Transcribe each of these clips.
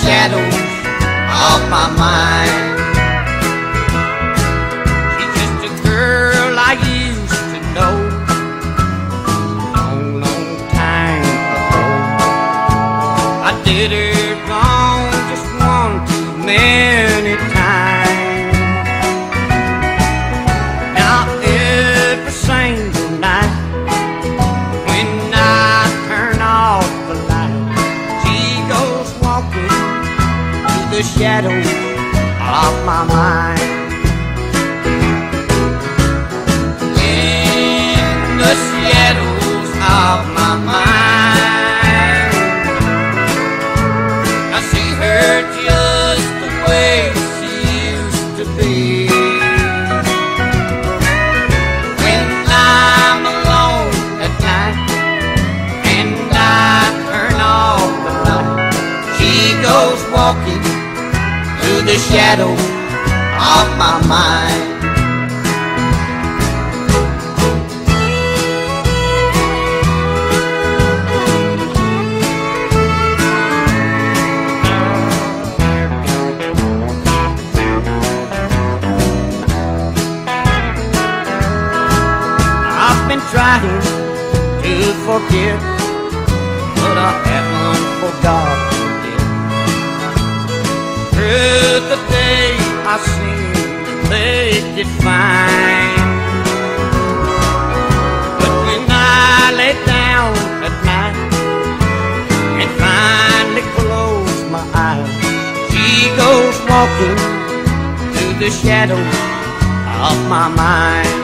shadow off my mind. Shadows of my mind. In the shadows of my mind, the shadow of my mind. I've been trying to forget, but I haven't forgotten I seem to make it fine. But when I lay down at night and finally close my eyes, she goes walking through the shadows of my mind.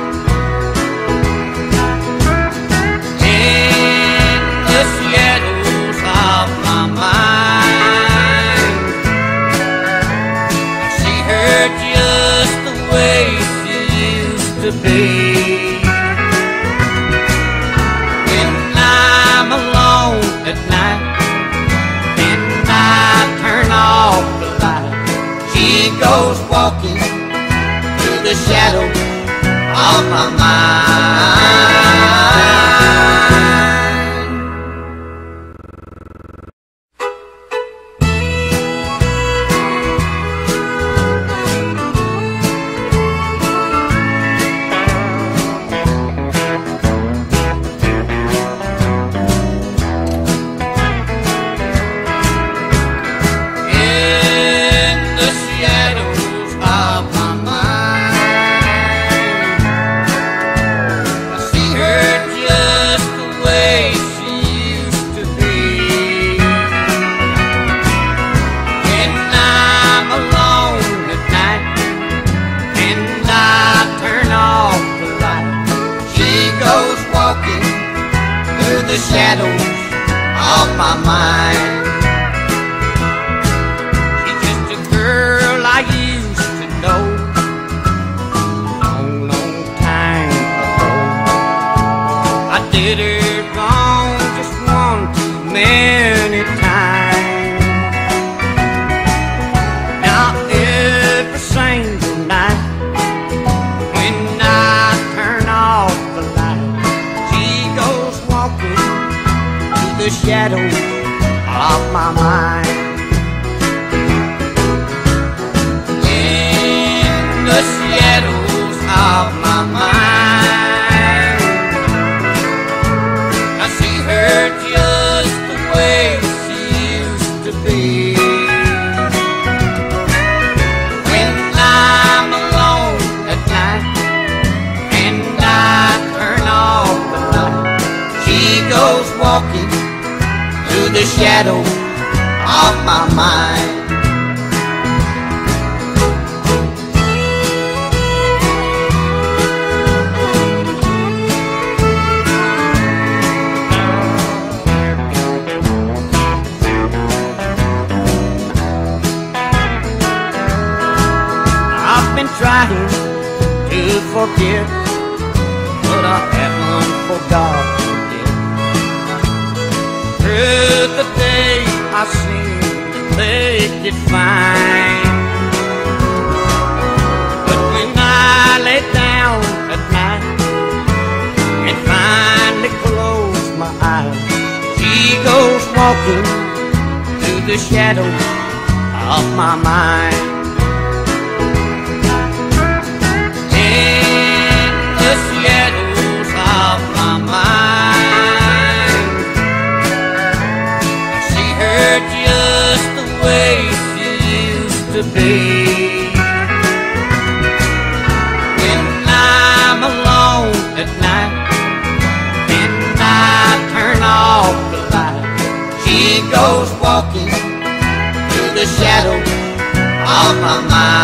When I'm alone at night I turn off the light, she goes walking through the shadows of my mind. Shadows of my mind. She's just a girl I used to know a long, long time ago. I did her shadows of my mind. The shadow of my mind. I've been trying to forget, but I haven't forgotten yet. Through I seem to make it fine. But when I lay down at night and finally close my eyes, she goes walking through the shadows of my mind. Goes walking through the shadows of my mind.